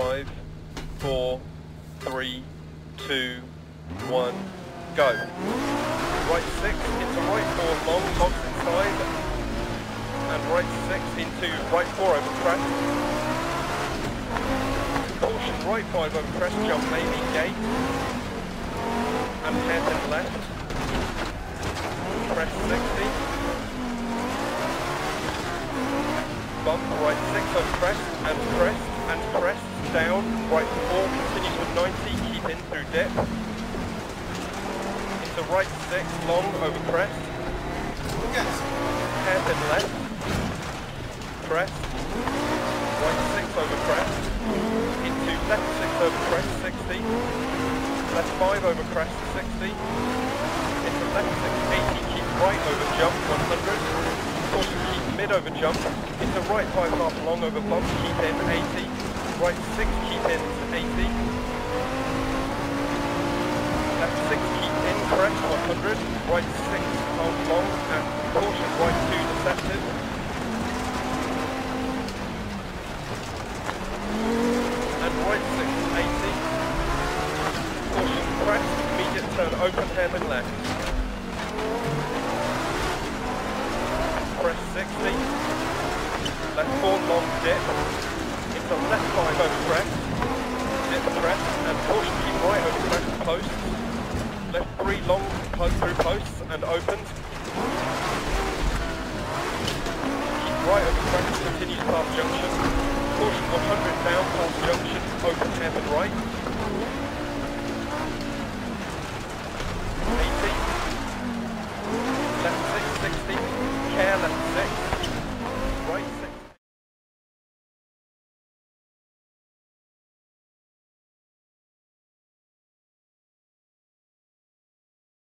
Five, four, three, two, one, go. Right six into right four long, logs inside. And right six into right four over crest. Caution right five over crest, jump maybe gate. And hairpin left. Crest 60. Bump right six over crest and crest and crest down. Right four continues with 90, keep in through dip into right six, long over crest. Yes. Hairpin left. Crest. Right six over crest. Into left six over crest, 60. Left five over crest, 60. Into left six, 80. Keep right over jump, 100. Caution, keep mid over jump. Into right five half long over bump, keep in, 80. Right six, keep in, 80. Left six, keep in, crest, 100. Right six, hold long, and caution, right two, deceptive. And right six, 80. Caution, crest, immediate turn, open hairpin left. Crest 60. Left four, long dip. Left over crest. Dip crest, and caution, keep right over crest, post. Left three long through posts and opens. Keep right over crest, continues past junction. Caution 100 down past junction, open hairpin right. 80. Left 6, 60. Care left 6.